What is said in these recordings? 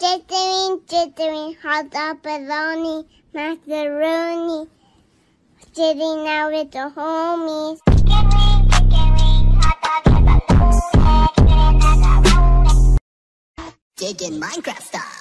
Jittering, jittering, hot dog bologna, macaroni. Sitting out with the homies. Digging Minecraft style.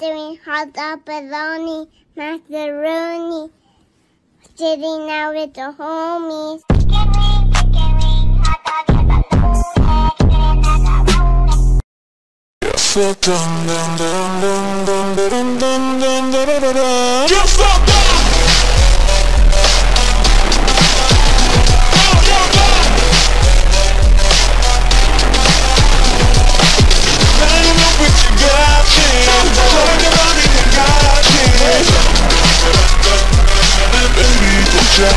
Jittering, hot dog bologna, macaroni. Sitting out with the homies. Fuck dum dum Never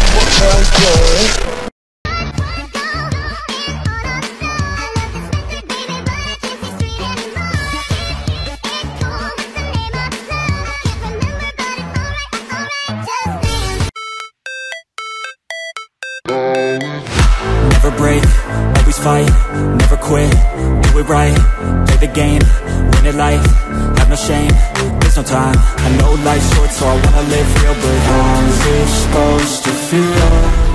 break, always fight, never quit, do it right, play the game, it life, have no shame, there's no time, I know life's short so I wanna live real, but how's it supposed to feel?